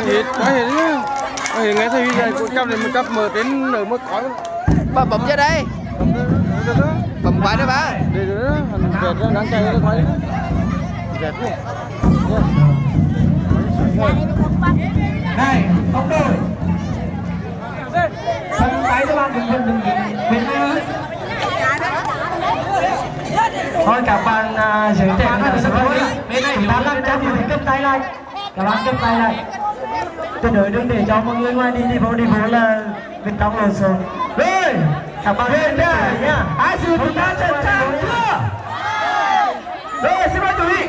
hết quá hết nhá. Hết nghe thấy giờ của cấp này một cấp mở đến nở mới có bà bấm ra đây. Bấm quay đó bà. Đây đó dệt nó đang chạy nó quay dệt đi. Này ông đội sân tay cho bạn đừng đừng đừng bên này thôi các bạn uh, giới trẻ bên này chúng ta làm cho thì cầm tay lại. Các bạn cầm tay lại tuyệt đối đừng để cho mọi người ngoài đi đi vô đi vô là bên trong lộn xộn rồi các bạn nhá. ai sự chúng ta sẵn sàng chưa rồi xin mời quý vị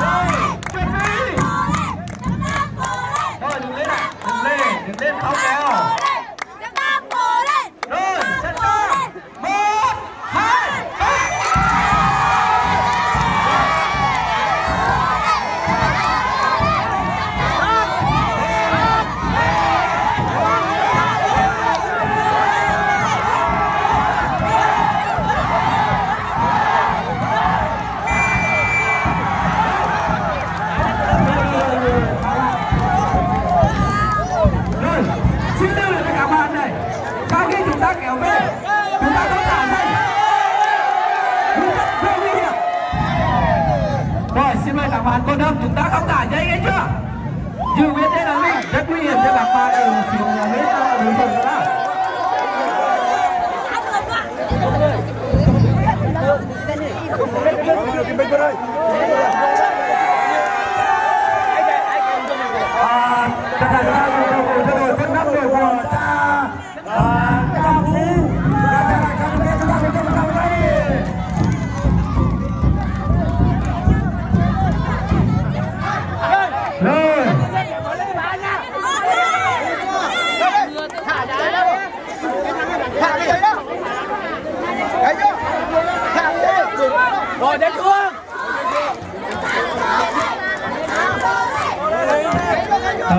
rồi chuẩn bị thôi đừng lên ạ đừng lên đừng lên không kéo rồi sẵn sàng một hai ba Rồi, xin lưu lại các bạn này. Sau khi chúng ta kéo về, chúng ta có thả dây. Chúng ta rất nguy hiểm. Rồi, xin mời các bạn con đơn, chúng ta không thả dây nghe chưa? Giữ nguyên thế là mình, rất nguy hiểm cho các bạn ở phía bên đối thủ nữa. À, tất cả chúng ta cùng cầu cổ cho đội quân năm đội của cha à, Cao Phú. Và cha là các đội chúng ta cùng chung một tay. Rồi. rồi đến xuống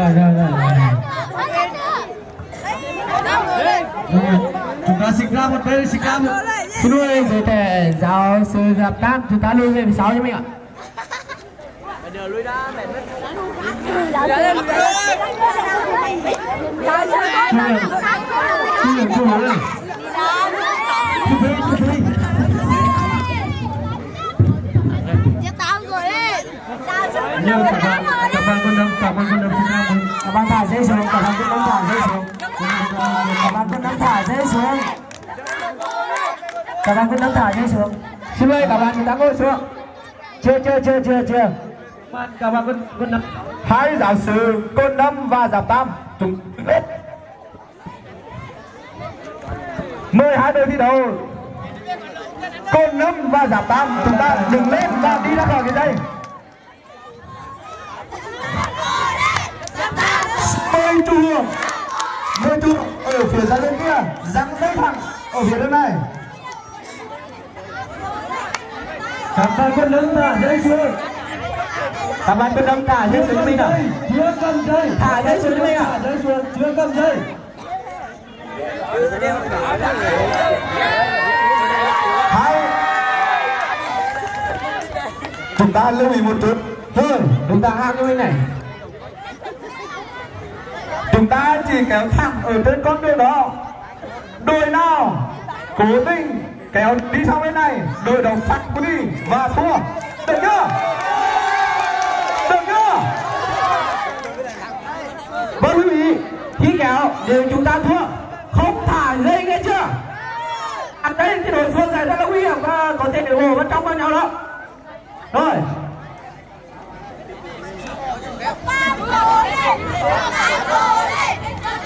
rồi, rồi, rồi. Chúng ta xích ra một bên, xích ra một chú nuôi rồi trẻ giáo sư Giáp Tam, chúng ta lui về phía sau cho mình ạ. Hãy subscribe cho kênh Ghiền Mì Gõ Để không bỏ lỡ những video hấp dẫn bạn con đâm, các bạn con đâm xin ra một các bạn thả dây xuống, các bạn con đâm thả dây xuống. Các bạn con đâm thả dây xuống. Các bạn con đâm thả dây xuống. Xin mời các bạn chúng ta ngồi xuống. Chưa, chưa, chưa, chưa, chưa. Các bạn con con đâm. Hai giáo sư Côn năm và giáo Tam chúng biết. Mời hai đội thi đấu Côn năm và giáo Tam chúng ta dừng lên và đi ra khỏi cái dây. mời chủ hưởng mời chủ ở phía ra bên kia. Răng dây thẳng ở phía bên này. Các bạn quân đứng thả dây xuống các bạn quân đứng thả dây xuống cho mình ạ? chưa cầm dây. Thả dây xuống cho mình ạ? chưa? Cầm dây. Hai. Chúng ta lưu ý một chút. Thôi chúng ta hai cái bên này chúng ta chỉ kéo thẳng ở trên con đường đó. Đội nào cố tình kéo đi sang bên này, đội đó của đi và thua. Được chưa? Được chưa? Vâng quý vị khi kéo nếu chúng ta thua. Không thả dây nghe chưa? Ở đây cái đội phương này rất là nguy hiểm và có thể để hồ vào trong vào nhau đó. Rồi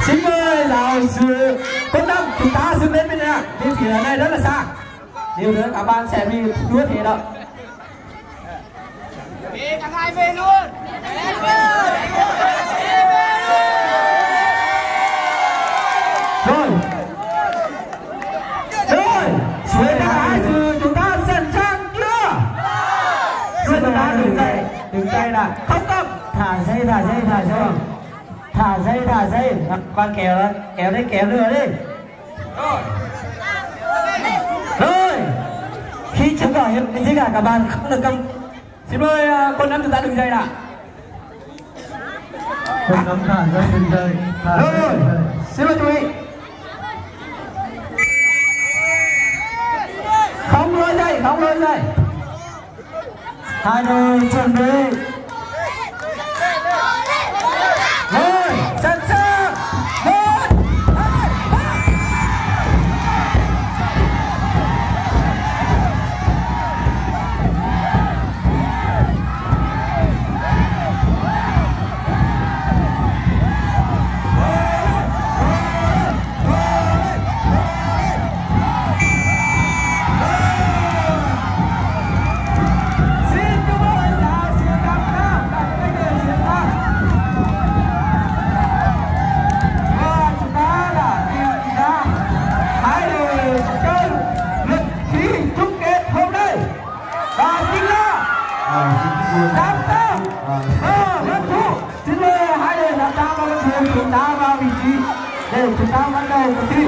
Xin mời giáo sư Tuấn Đăng chúng ta dừng lên bên này ạ. Đi phía này rất là xa. Điều nữa các bạn sẽ bị đua thế đó. về cả hai về luôn Rồi. Rồi. Dưới cả hai sư chúng ta sẵn sàng chưa? Rồi chúng ta đứng dậy, đứng dậy là không cầm. Thả dây, thả dây, thả dây. Thả dây, thả dây. Bạn kéo, kéo đi, kéo nữa đi. Rồi. Khi chứng tỏ hiện gì cả các bạn không được cầm xin mời quân năm chúng ta đứng dậy nào. Quân nắm thả đừng rơi thả rồi rồi. xin mời chú ý. Không lôi dây không lôi dây hai đội chuẩn bị à, xin buồn Giám thủ và Vân xin mời hai đội Giám Tam và Vân Thu chúng ta vào vị trí để chúng ta bắt đầu cuộc thi